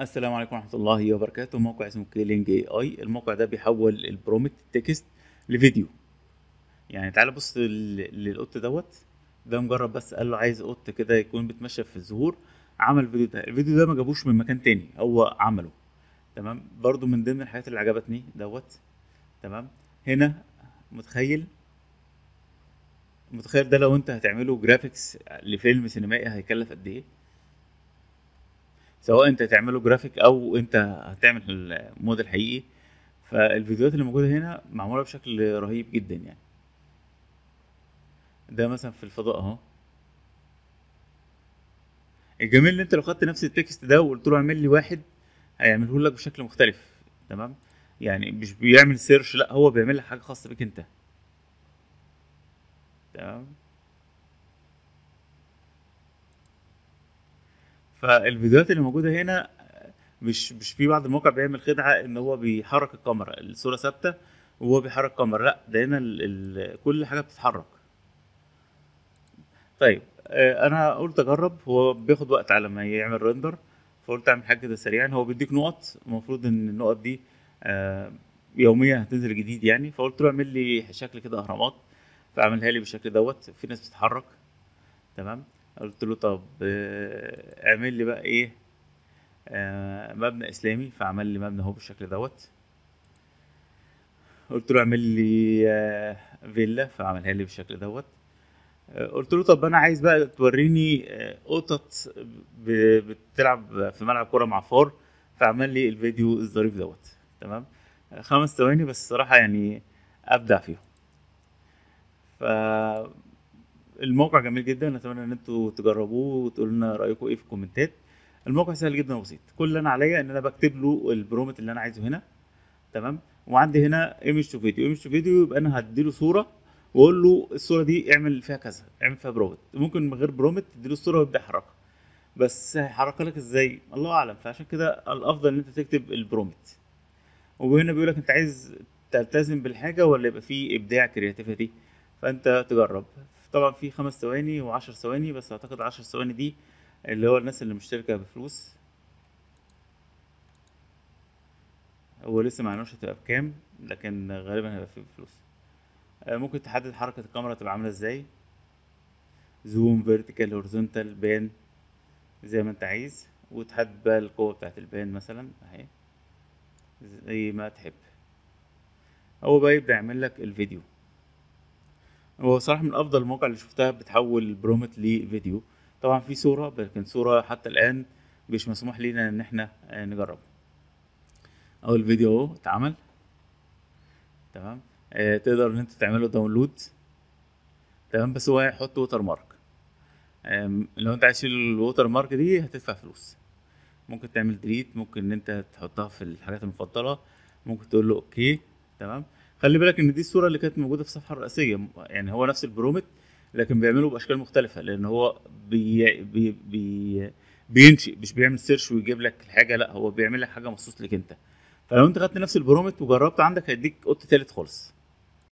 السلام عليكم ورحمة الله وبركاته. موقع اسمه Kling AI الموقع ده بيحول ال prompt text لفيديو. يعني تعال بص لل- للقط دوت. ده مجرد بس قال له عايز قط كده يكون بيتمشى في الزهور. عمل الفيديو ده. الفيديو ده ما جابوش من مكان تاني. هو عمله. تمام؟ برضو من ضمن الحاجات اللي عجبتني دوت. تمام؟ هنا متخيل؟ متخيل ده لو انت هتعمله graphics لفيلم سينمائي هيكلف قد إيه؟ سواء انت هتعمله جرافيك أو انت هتعمل الموديل حقيقي فالفيديوهات اللي موجودة هنا معمولة بشكل رهيب جدا يعني. ده مثلا في الفضاء أهو. الجميل إن أنت لو خدت نفس ال text ده وقلت له اعمل لي واحد هيعمله لك بشكل مختلف تمام؟ يعني مش بيعمل search لأ هو بيعمل لك حاجة خاصة بيك أنت. تمام؟ فالفيديوهات اللي موجودة هنا مش مش في بعض المواقع بيعمل خدعة إن هو بيحرك الكاميرا الصورة ثابتة وهو بيحرك الكاميرا لأ ده هنا ال ال كل حاجة بتتحرك. طيب آه، أنا قلت أجرب هو بياخد وقت على ما يعمل ريندر فقلت أعمل حاجة كده سريعا هو بيديك نقط المفروض إن النقط دي آه، يوميا هتنزل جديد يعني فقلت له اعمل لي شكل كده أهرامات فعملها لي بالشكل دوت في ناس بتتحرك تمام؟ قلت له طب آه، اعمل لي بقى إيه آه، مبنى إسلامي فعمل لي مبنى اهو بالشكل دوت. قلت له اعمل لي آه، فيلا فعملها لي بالشكل دوت. قلت له طب أنا عايز بقى توريني قطط بتلعب في ملعب كوره مع فار فعمل لي الفيديو الظريف دوت. تمام؟ خمس ثواني بس الصراحة يعني أبدع فيهم. الموقع جميل جدا أتمنى إن أنتوا تجربوه وتقولوا لنا رأيكم إيه في ال comment ات. الموقع سهل جدا وبسيط كل اللي أنا عليا إن أنا بكتب له ال prompt اللي أنا عايزه هنا تمام؟ وعندي هنا image to video image to video يبقى أنا هديله صورة وأقول له الصورة دي اعمل فيها كذا اعمل فيها prompt. ممكن من غير prompt تديله الصورة ويبدأ يحركها. بس هيحركها لك إزاي؟ الله أعلم. فعشان كده الأفضل إن أنت تكتب ال prompt. وهنا بيقول لك أنت عايز تلتزم بالحاجة ولا يبقى فيه إبداع creativity فأنت تجرب. طبعا في خمس ثواني وعشر ثواني بس أعتقد عشر ثواني دي اللي هو الناس اللي مشتركة بفلوس. هو لسه ما عرفش هتبقى بكام لكن غالبا هيبقى فيه بفلوس. آه، ممكن تحدد حركة الكاميرا تبقى عاملة إزاي. zoom vertical horizontal pan زي ما أنت عايز. وتحدد بقى القوة بتاعت ال pan مثلا أهي زي ما تحب. هو بقى يبدأ يعمل لك الفيديو. هو صراحة من أفضل المواقع اللي شفتها بتحول ال prompt لفيديو. طبعا في صورة لكن صورة حتى الآن مش مسموح لينا إن إحنا آه، نجربها. أو الفيديو أهو اتعمل. تمام؟ آه تقدر إن أنت تعمله download تمام؟ بس هو هيحط watermark لو أنت عايز تشيل ال watermark دي هتدفع فلوس. ممكن تعمل delete ممكن إن أنت تحطها في الحاجات المفضلة. ممكن تقول له okay. تمام؟ خلي بالك إن دي الصورة اللي كانت موجودة في الصفحة الرئيسية. يعني هو نفس ال prompt لكن بيعمله بأشكال مختلفة لأن هو بي بي بي بينشئ مش بيعمل search ويجيب لك الحاجة لأ هو بيعمل لك حاجة مخصوص لك أنت. فلو أنت خدت نفس ال prompt وجربت عندك هيديك قط تالت خالص.